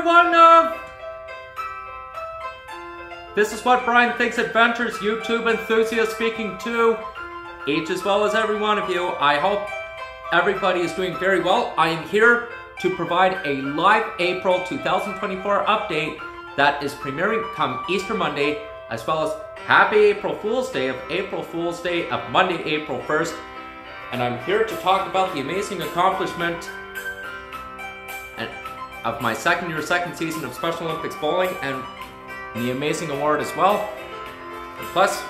everyone. Uh, this is what Brian Thinks Adventures YouTube enthusiast speaking to each as well as every one of you. I hope everybody is doing very well. I am here to provide a live April 2024 update that is premiering come Easter Monday, as well as Happy April Fool's Day of April Fool's Day of Monday, April 1st. And I'm here to talk about the amazing accomplishment of my second year, second season of Special Olympics bowling and the amazing award as well. And plus,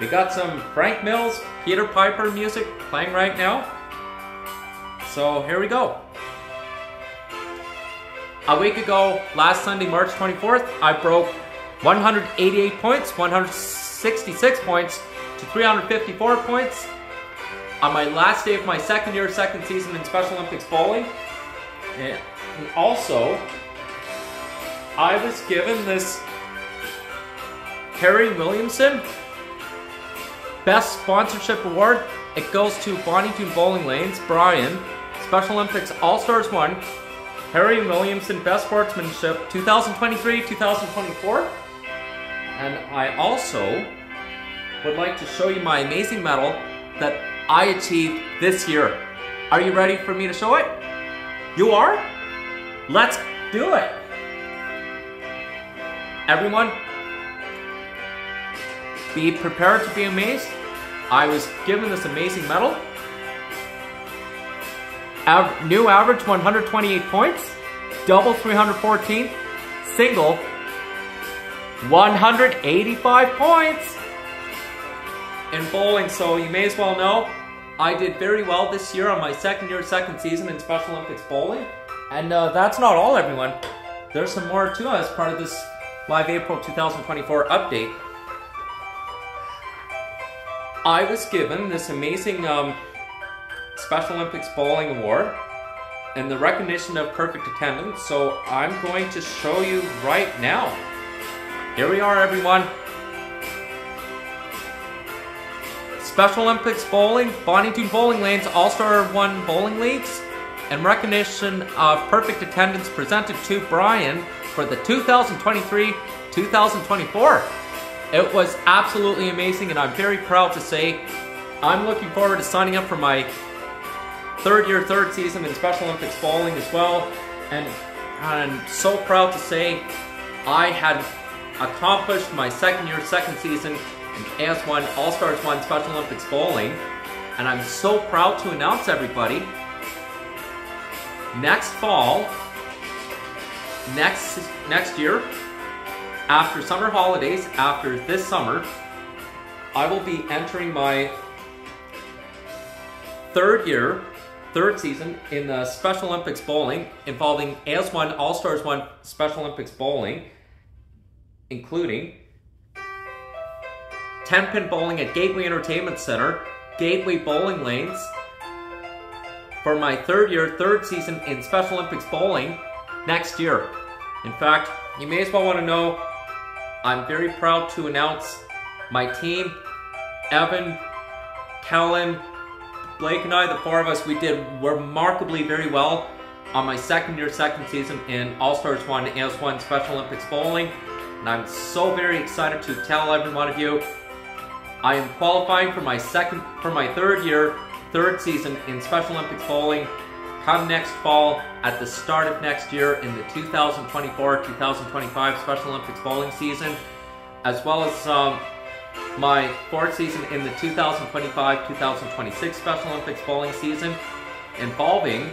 we got some Frank Mills, Peter Piper music playing right now. So here we go. A week ago, last Sunday, March 24th, I broke 188 points, 166 points to 354 points on my last day of my second year, second season in Special Olympics bowling. And also, I was given this Harry Williamson Best Sponsorship Award. It goes to Bonnie Doon Bowling Lanes, Brian, Special Olympics All-Stars 1, Harry Williamson Best Sportsmanship 2023-2024. And I also would like to show you my amazing medal that I achieved this year. Are you ready for me to show it? You are? Let's do it! Everyone, be prepared to be amazed. I was given this amazing medal. New average 128 points, double 314, single 185 points in bowling. So you may as well know I did very well this year on my second year, second season in Special Olympics bowling. And uh, that's not all, everyone. There's some more to as part of this live April 2024 update. I was given this amazing um, Special Olympics Bowling Award and the recognition of perfect attendance, so I'm going to show you right now. Here we are, everyone. Special Olympics Bowling, Bonnie Doon Bowling Lanes, All-Star 1 Bowling Leagues, and recognition of perfect attendance presented to Brian for the 2023-2024. It was absolutely amazing and I'm very proud to say I'm looking forward to signing up for my third year, third season in Special Olympics bowling as well. And I'm so proud to say I had accomplished my second year, second season in AS1 All-Stars 1 Special Olympics bowling. And I'm so proud to announce everybody next fall, next next year, after summer holidays, after this summer, I will be entering my third year, third season in the Special Olympics bowling involving AS1 All-Stars 1 Special Olympics bowling, including 10-pin bowling at Gateway Entertainment Center, Gateway Bowling Lanes, for my third year, third season in Special Olympics bowling next year. In fact, you may as well want to know, I'm very proud to announce my team, Evan, Kellen, Blake and I, the four of us, we did remarkably very well on my second year, second season in All-Stars 1 AS1 Special Olympics Bowling. And I'm so very excited to tell every one of you, I am qualifying for my second, for my third year third season in Special Olympics bowling come next fall at the start of next year in the 2024-2025 Special Olympics bowling season, as well as um, my fourth season in the 2025-2026 Special Olympics bowling season, involving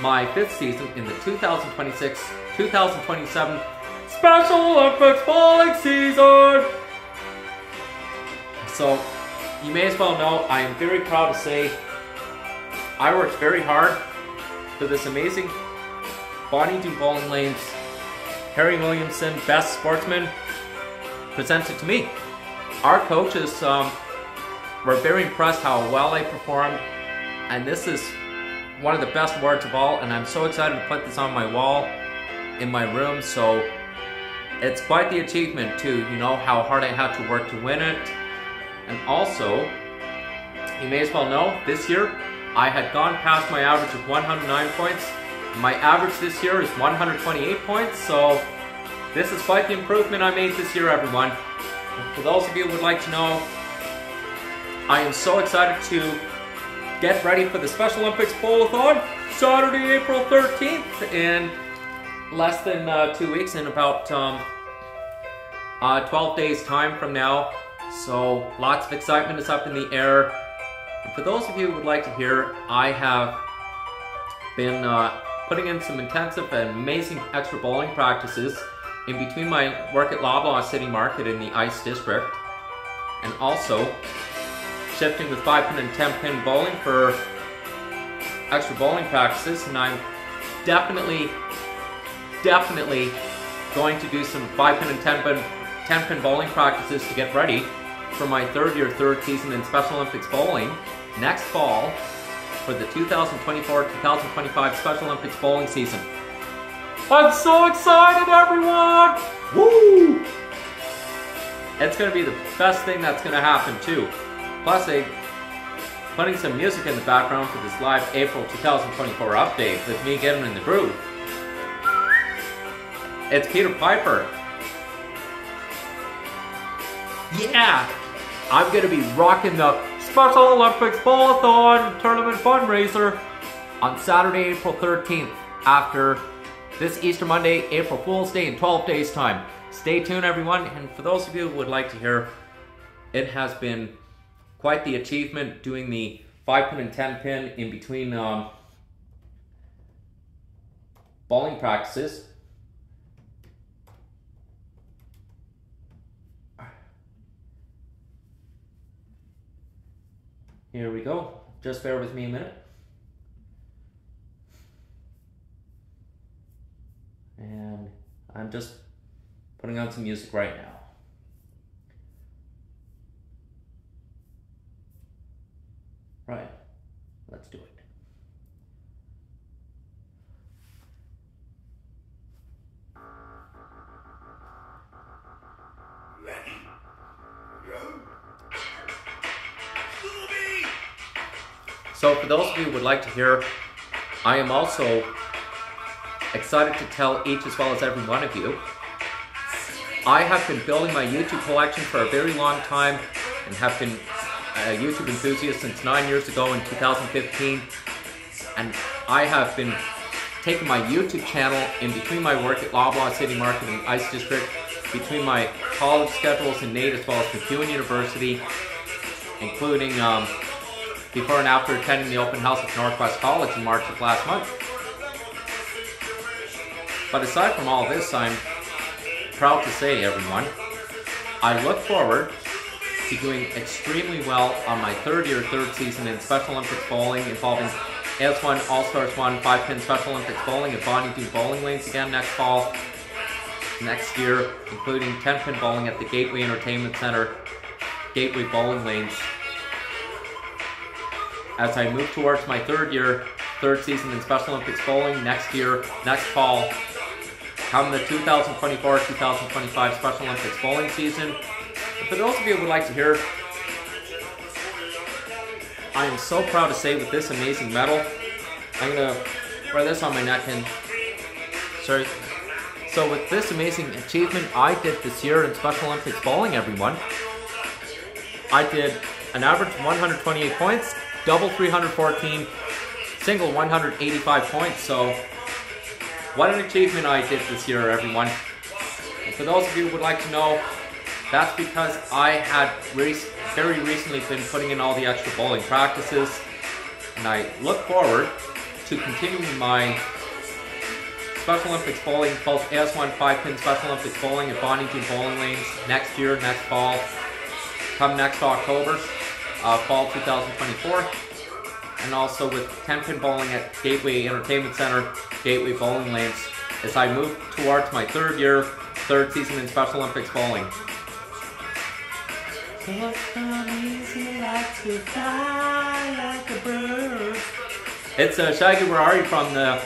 my fifth season in the 2026-2027 Special Olympics bowling season. So you may as well know I am very proud to say I worked very hard for this amazing Bonnie Doon Bowling Lanes Harry Williamson Best Sportsman presented to me. Our coaches um, were very impressed how well I performed and this is one of the best awards of all and I'm so excited to put this on my wall in my room so it's quite the achievement to you know how hard I had to work to win it and also, you may as well know, this year I had gone past my average of 109 points My average this year is 128 points, so this is quite the improvement I made this year, everyone. For those of you who would like to know, I am so excited to get ready for the Special Olympics Bowl-a-thon Saturday, April 13th in less than uh, two weeks, in about um, uh, 12 days time from now. So lots of excitement is up in the air. And for those of you who would like to hear, I have been uh, putting in some intensive and amazing extra bowling practices in between my work at Loblaw City Market in the Ice District, and also shifting with 5 pin and 10 pin bowling for extra bowling practices, and I'm definitely, definitely going to do some 5 pin and 10 pin, 10 pin bowling practices to get ready for my third year, third season in Special Olympics bowling next fall for the 2024-2025 Special Olympics bowling season. I'm so excited, everyone! Woo! It's gonna be the best thing that's gonna happen too. Plus, they putting some music in the background for this live April 2024 update with me getting in the groove. It's Peter Piper. Yeah, I'm gonna be rocking the Special Olympics Bowl-a-thon Tournament Fundraiser on Saturday, April 13th after this Easter Monday, April Fool's Day in 12 days time. Stay tuned everyone, and for those of you who would like to hear, it has been quite the achievement doing the 5 pin and 10 pin in between um, bowling practices. Here we go. Just bear with me a minute. And I'm just putting on some music right now. Right. Let's do it. So for those of you who would like to hear, I am also excited to tell each as well as every one of you. I have been building my YouTube collection for a very long time and have been a YouTube enthusiast since nine years ago in 2015. And I have been taking my YouTube channel in between my work at Loblaw City Market and Ice District, between my college schedules in NAIT as well as MacEwan University, including um, before and after attending the open house at NorQuest College in March of last month. But aside from all this, I'm proud to say, everyone, I look forward to doing extremely well on my third year, third season in Special Olympics bowling involving AS1 All-Stars 1 5-pin Special Olympics bowling at Bonnie Doon Bowling Lanes again next fall, next year, including 10-pin bowling at the Gateway Entertainment Center, Gateway Bowling Lanes as I move towards my third year, third season in Special Olympics bowling next year, next fall, come the 2024-2025 Special Olympics bowling season. For those of you who would like to hear, I am so proud to say with this amazing medal, I'm gonna wear this on my neck and sorry. So with this amazing achievement I did this year in Special Olympics bowling, everyone, I did an average 128 points double 314, single 185 points. So what an achievement I did this year, everyone. And for those of you who would like to know, that's because I had re very recently been putting in all the extra bowling practices, and I look forward to continuing my Special Olympics bowling, both AS1 5-pin Special Olympics bowling at Bonnie Doon Bowling Lanes next year, next fall, come next October uh, fall 2024. And also with 10 pin bowling at Gateway Entertainment Center, Gateway Bowling Lanes, as I move towards my third year, third season in Special Olympics bowling. It's uh, Shaggy Ferrari from the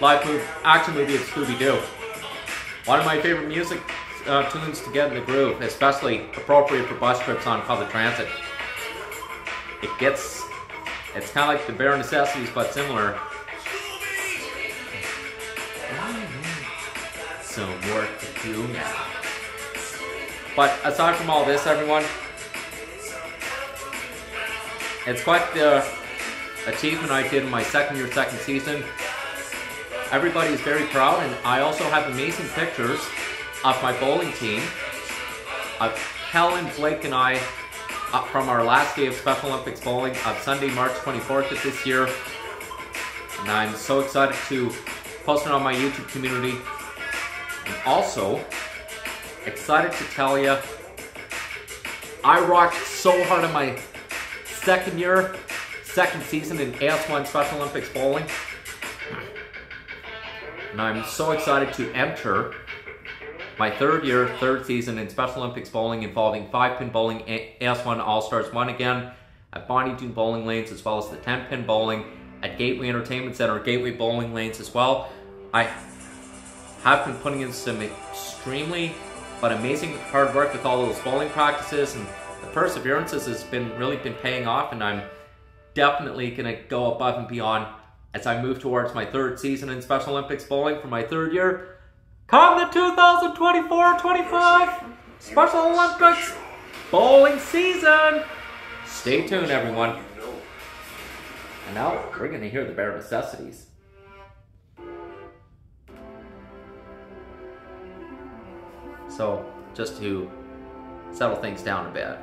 live move, action movie of Scooby-Doo. One of my favorite music uh, tunes to get in the groove, especially appropriate for bus trips on public transit it gets, it's kind of like the bare necessities, but similar. some work to do now. But aside from all this, everyone, it's quite the achievement I did in my second year, second season. Everybody is very proud, and I also have amazing pictures of my bowling team, of Helen, Blake, and I uh, Uh, from our last day of Special Olympics bowling of Sunday, March 24th of this year. And I'm so excited to post it on my YouTube community. And also, excited to tell you, I rocked so hard in my second year, second season in AS1 Special Olympics bowling. And I'm so excited to enter my third year, third season in Special Olympics bowling involving 5-pin bowling eh, AS1 All-Stars 1 again at Bonnie Doon Bowling Lanes as well as the 10-pin bowling at Gateway Entertainment Center, Gateway Bowling Lanes as well. I have been putting in some extremely but amazing hard work with all those bowling practices and the perseverance has been really been paying off and I'm definitely going to go above and beyond as I move towards my third season in Special Olympics bowling for my third year Come the 2024-25 Special Olympics bowling season. Stay tuned, everyone. And now we're going to hear the bare necessities. So, just to settle things down a bit.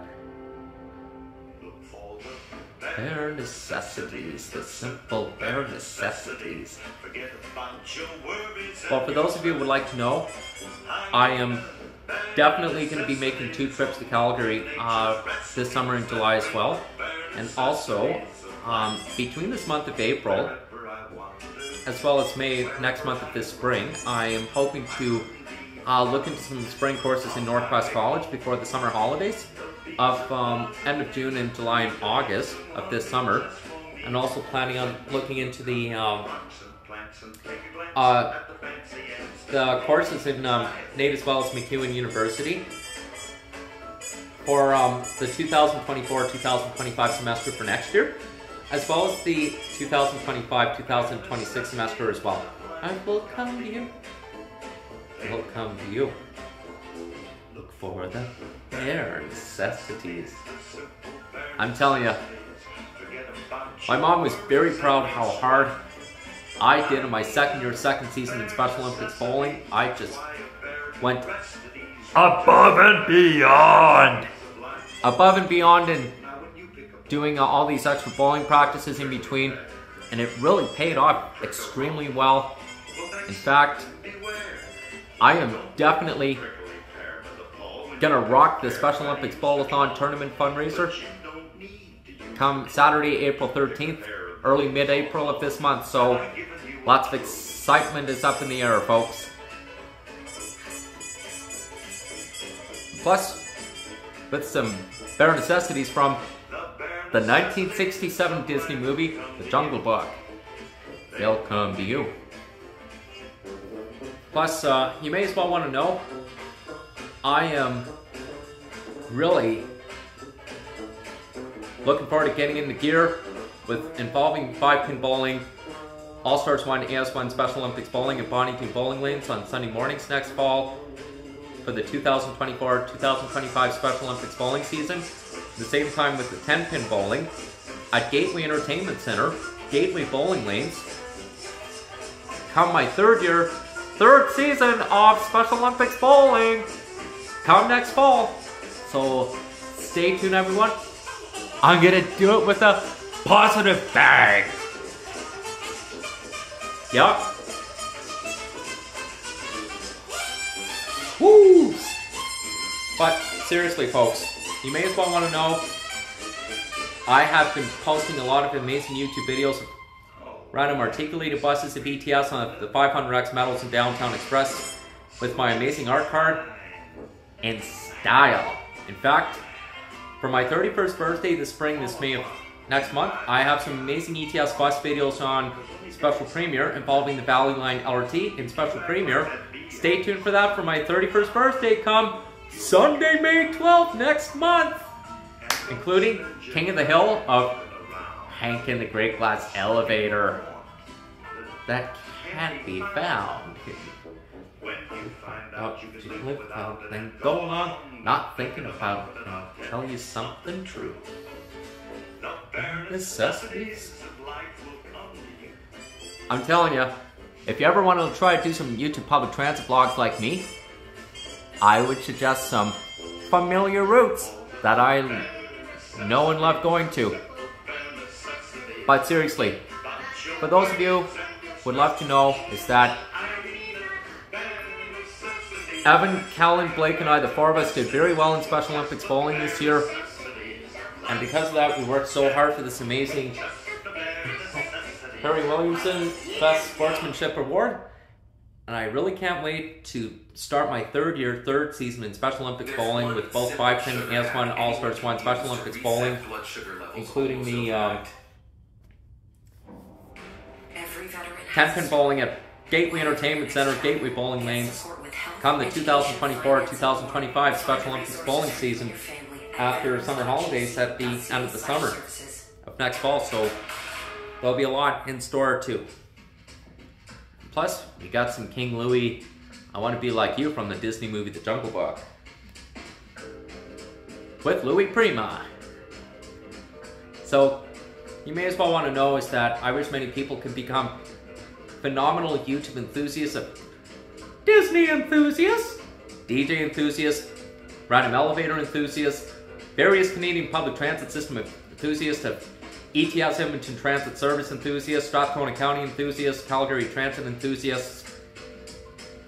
Bare necessities, the simple bare necessities. Well, for those of you who would like to know, I am definitely going to be making two trips to Calgary uh, this summer in July as well. And also, um, between this month of April, as well as May next month of this spring, I am hoping to uh, look into some spring courses in NorQuest College before the summer holidays of um, end of June and July and August of this summer, and also planning on looking into the um, uh, the courses in um, NAIT as well as MacEwan University for um, the 2024-2025 semester for next year, as well as the 2025-2026 semester as well. I will come to you. I will come to you. For the bare necessities. I'm telling you, my mom was very proud how hard I did in my second year, second season in Special Olympics bowling. I just went above and beyond. Above and beyond and doing uh, all these extra bowling practices in between. And it really paid off extremely well. In fact, I am definitely gonna rock the Special Olympics Bowl-a-thon tournament fundraiser come Saturday, April 13th, early mid-April of this month. So lots of excitement is up in the air, folks. Plus, with some bare necessities from the 1967 Disney movie, The Jungle Book. They'll come to you. Plus, uh, you may as well want to know I am really looking forward to getting into gear with involving five pin bowling, All Stars 1, AS1 Special Olympics bowling at Bonnie Bowling Lanes on Sunday mornings next fall for the 2024 2025 Special Olympics bowling season. At the same time with the 10 pin bowling at Gateway Entertainment Center, Gateway Bowling Lanes. Come my third year, third season of Special Olympics bowling come next fall. So stay tuned, everyone. I'm gonna do it with a positive bang. Yep. Woo! But seriously, folks, you may as well want to know. I have been posting a lot of amazing YouTube videos of random articulated buses of BTS on the 500X Metals in Downtown Express with my amazing art card and style. In fact, for my 31st birthday this spring, this May of next month, I have some amazing ETS bus videos on Special Premier involving the Valley Line LRT and Special Premier. Stay tuned for that for my 31st birthday come Sunday, May 12th next month, including King of the Hill of Hank and the Great Glass Elevator that can't be found out, you can live without, then go along, not thinking about it, and tell you something true. Necessities. I'm telling you, if you ever want to try to do some YouTube public transit vlogs like me, I would suggest some familiar routes that I know and love going to. But seriously, for those of you would love to know is that Evan, Callan, Blake, and I, the four of us, did very well in Special Olympics bowling this year. And because of that, we worked so hard for this amazing Harry Williamson Best Sportsmanship Award. And I really can't wait to start my third year, third season in Special Olympics bowling with both 5 10 AS1 All Stars 1 Special Olympics bowling, including the um, 10 pin bowling at Gateway Entertainment Center, Gateway Bowling Lanes. Come the 2024-2025 Special Olympics bowling season after summer holidays at the end of the summer of next fall. So there'll be a lot in store too. Plus, we got some King Louie. I want to be like you from the Disney movie The Jungle Book. With Louis Prima. So, you may as well want to know is that I wish many people can become phenomenal YouTube enthusiasts of Disney enthusiasts, DJ enthusiasts, random elevator enthusiasts, various Canadian public transit system enthusiasts of ETS Edmonton Transit Service enthusiasts, Strathcona County enthusiasts, Calgary Transit enthusiasts,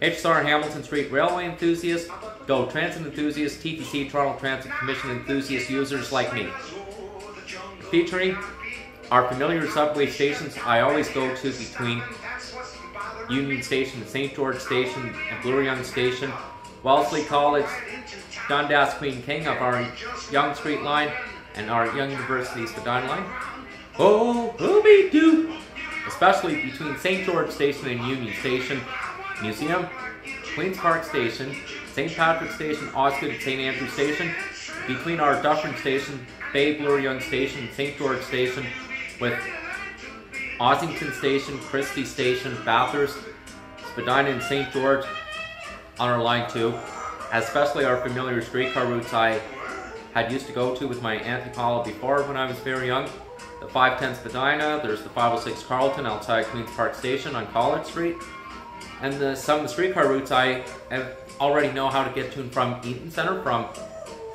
HSR Hamilton Street Railway enthusiasts, Go Transit enthusiasts, TTC Toronto Transit Commission enthusiast users like me. Featuring our familiar subway stations I always go to between Union Station, St. George Station, and Bloor Yonge Station, Wellesley College, Dundas Queen King of our Yonge Street line, and our Yonge University Spadina line. Oh, Booby Doo! Especially between St. George Station and Union Station, Museum, Queen's Park Station, St. Patrick Station, Osgoode, and St. Andrew Station, between our Dufferin Station, Bay Bloor Yonge Station, St. George Station, with Ossington Station, Christie Station, Bathurst, Spadina, and St. George on our line too. Especially our familiar streetcar routes I had used to go to with my Auntie Paula before when I was very young. The 510 Spadina, there's the 506 Carlton outside Queen's Park Station on College Street. And the, some of the streetcar routes I already know how to get to and from Eaton Centre, from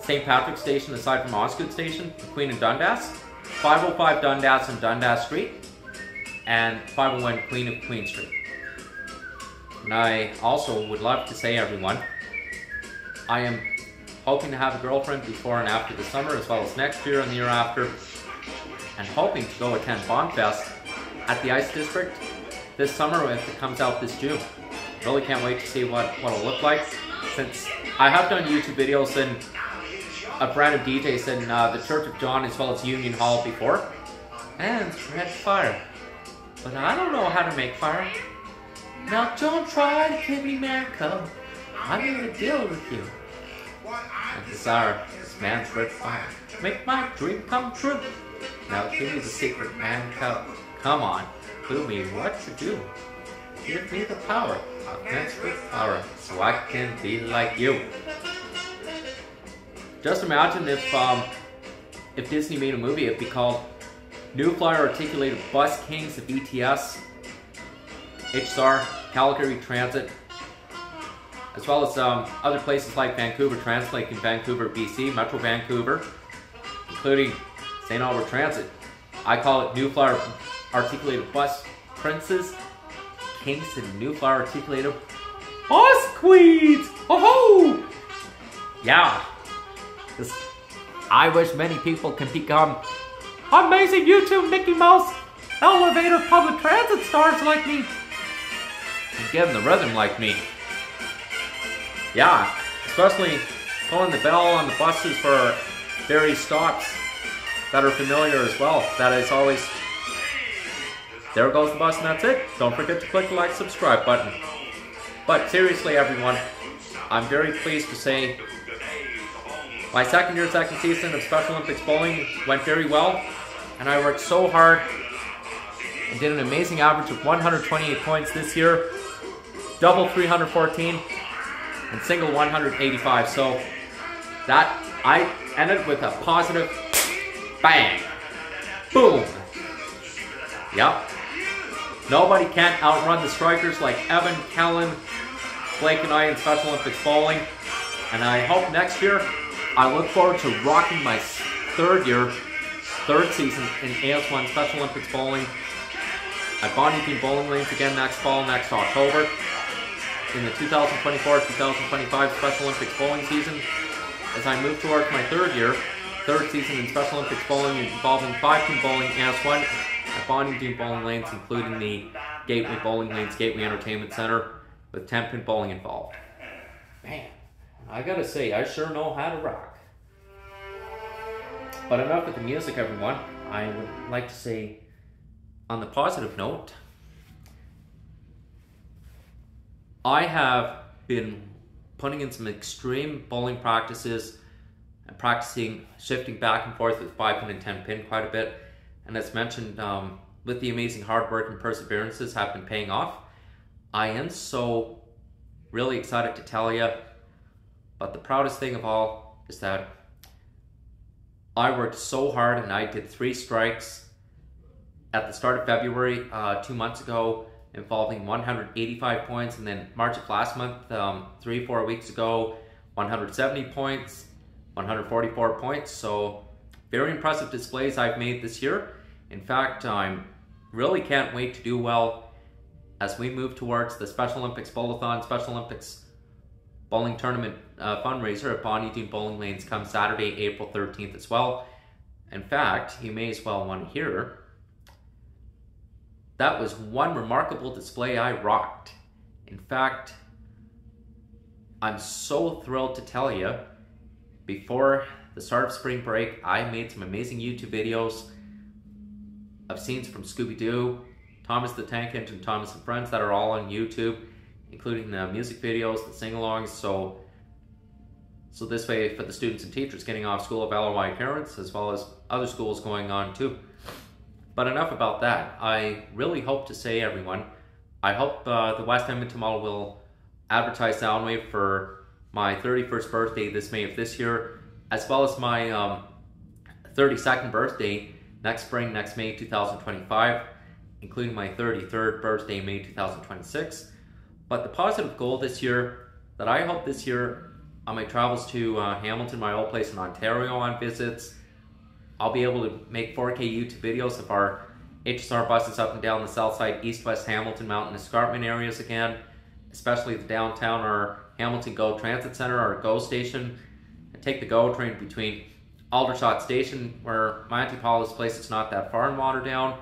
St. Patrick Station aside from Osgoode Station, Queen and Dundas, 505 Dundas and Dundas Street, and 501 Queen of Queen Street. And I also would love to say, everyone, I am hoping to have a girlfriend before and after the summer, as well as next year and the year after, and hoping to go attend Bonfest at the Ice District this summer if it comes out this June. Really can't wait to see what, what it'll look like, since I have done YouTube videos in a brand of DJs in uh, the Church of John as well as Union Hall before, and Red Fire. But I don't know how to make fire. Now don't try to kid me, man, I'm made a deal with you. I desire this man's red fire. Make my dream come true. Now give me the secret, man, come. On, clue me what to do. Give me the power of man's red power so I can be like you. Just imagine if um, if Disney made a movie, it'd be called New Flyer Articulated Bus Kings of ETS, HSR, Calgary Transit, as well as um, other places like Vancouver Translink in Vancouver, BC, Metro Vancouver, including St. Albert Transit. I call it New Flyer Articulated Bus Princes, kings Kingston New Flyer Articulated Bus Queens! Oh ho! Yeah. I wish many people can become amazing YouTube Mickey Mouse elevator public transit stars like me. Getting the rhythm like me. Yeah, especially pulling the bell on the buses for various stops that are familiar as well. That is always, there goes the bus and that's it. Don't forget to click the like, subscribe button. But seriously everyone, I'm very pleased to say my second year, second season of Special Olympics bowling went very well and I worked so hard and did an amazing average of 128 points this year, double 314, and single 185. So that I ended with a positive bang, boom. Yep. Nobody can outrun the strikers like Evan, Kellen, Blake, and I in Special Olympics bowling. And I hope next year I look forward to rocking my third year, third season in AS1 Special Olympics bowling at Bonnie Bowling Lanes again next fall, next October. In the 2024-2025 Special Olympics bowling season, as I move towards my third year, third season in Special Olympics bowling involving five-team bowling AS1 at Bonnie Bowling Lanes, including the Gateway Bowling Lanes Gateway Entertainment Center, with 10-pin bowling involved. Man, I gotta say, I sure know how to rock. But enough with the music, everyone. I would like to say, on the positive note, I have been putting in some extreme bowling practices and practicing shifting back and forth with 5 pin and 10 pin quite a bit. And as mentioned, um, with the amazing hard work and perseverances have been paying off. I am so really excited to tell you, but the proudest thing of all is that I worked so hard and I did three strikes at the start of February uh, two months ago involving 185 points and then March of last month, um, three, four weeks ago, 170 points, 144 points. So very impressive displays I've made this year. In fact, I really can't wait to do well as we move towards the Special Olympics Bowlathon, Special Olympics Bowling Tournament uh, fundraiser at Bonnie Doon Bowling Lanes come Saturday, April 13th as well. In fact, you may as well want to hear that was one remarkable display I rocked. In fact, I'm so thrilled to tell you, before the start of spring break, I made some amazing YouTube videos of scenes from Scooby-Doo, Thomas the Tank Engine, Thomas and Friends that are all on YouTube, including the music videos, the sing-alongs, so so this way for the students and teachers getting off school of LOI parents, as well as other schools going on too. But enough about that. I really hope to say, everyone, I hope uh, the West Edmonton Mall will advertise Soundwave for my 31st birthday this May of this year, as well as my um, 32nd birthday next spring, next May 2025, including my 33rd birthday, May 2026. But the positive goal this year that I hope this year on my travels to uh, Hamilton, my old place in Ontario on visits, I'll be able to make 4K YouTube videos of our HSR buses up and down the south side, east-west Hamilton Mountain Escarpment areas again, especially the downtown or Hamilton GO Transit Center or GO station. And take the GO train between Aldershot Station, where my Auntie Paula's place is not that far in Waterdown,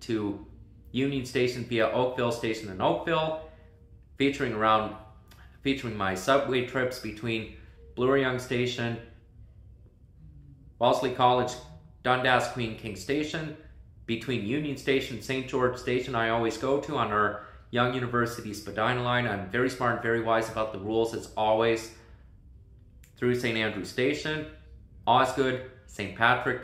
to Union Station via Oakville Station in Oakville, featuring around featuring my subway trips between Bloor Yonge Station, Wellesley College Dundas Queen King Station, between Union Station St. George Station I always go to on our Yonge University Spadina line. I'm very smart and very wise about the rules as always. Through St. Andrew Station, Osgoode, St. Patrick,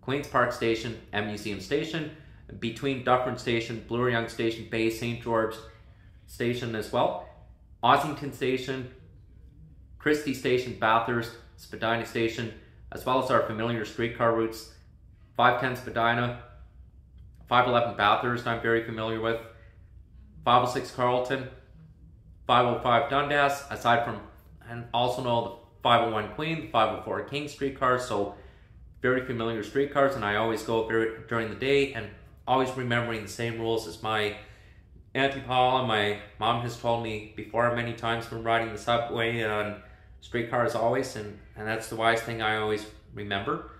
Queen's Park Station, M Museum Station, between Dufferin Station, Bloor Yonge Station, Bay, St. George Station as well, Ossington Station, Christie Station, Bathurst, Spadina Station, as well as our familiar streetcar routes. 510 Spadina, 511 Bathurst, I'm very familiar with, 506 Carlton, 505 Dundas, aside from, and also know the 501 Queen, the 504 King streetcars, so very familiar streetcars, and I always go during the day, and always remembering the same rules as my Auntie Paula, my mom has told me before many times when riding the subway and streetcars always, and, and that's the wise thing I always remember.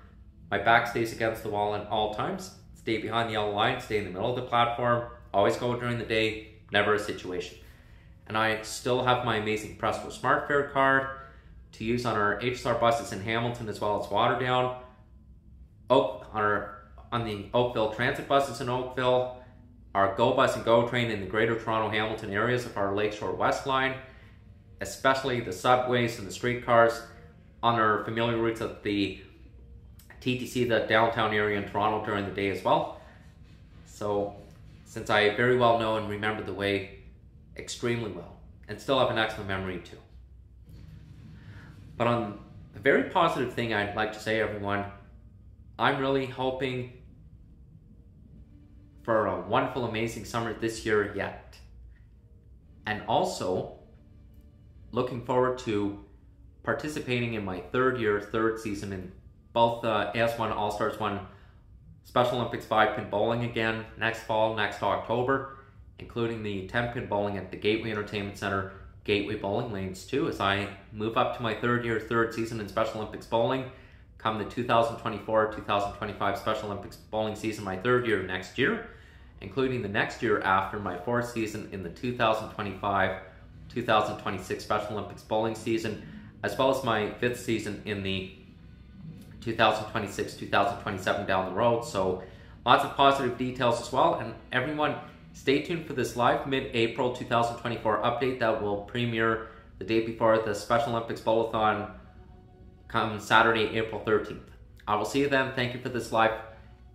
My back stays against the wall at all times. Stay behind the yellow line, stay in the middle of the platform, always go during the day, never a situation. And I still have my amazing Presto Smart Fare card to use on our HSR buses in Hamilton as well as Waterdown. Oak, on, our, on the Oakville Transit buses in Oakville, our Go Bus and Go Train in the Greater Toronto Hamilton areas of our Lakeshore West line, especially the subways and the streetcars on our familiar routes of the TTC, the downtown area in Toronto during the day as well. So, since I very well know and remember the way extremely well, and still have an excellent memory too. But on a very positive thing I'd like to say, everyone, I'm really hoping for a wonderful, amazing summer this year yet. And also, looking forward to participating in my third year, third season in both uh, the AS1 All Stars 1 Special Olympics 5 pin bowling again next fall, next October, including the 10 pin bowling at the Gateway Entertainment Center, Gateway Bowling Lanes too, as I move up to my third year, third season in Special Olympics bowling. Come the 2024 2025 Special Olympics bowling season, my third year next year, including the next year after my fourth season in the 2025 2026 Special Olympics bowling season, as well as my fifth season in the 2026 2027 down the road. So, lots of positive details as well. And everyone, stay tuned for this live mid April 2024 update that will premiere the day before the Special Olympics Bowlathon come Saturday, April 13th. I will see you then. Thank you for this live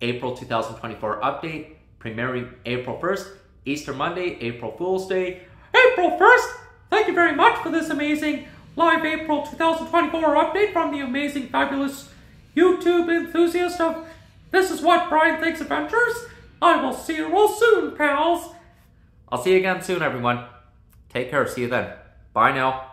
April 2024 update. Premiering April 1st, Easter Monday, April Fool's Day, April 1st. Thank you very much for this amazing live April 2024 update from the amazing, fabulous YouTube enthusiast of This Is What Brian Thinks Adventures. I will see you real soon, pals. I'll see you again soon, everyone. Take care. See you then. Bye now.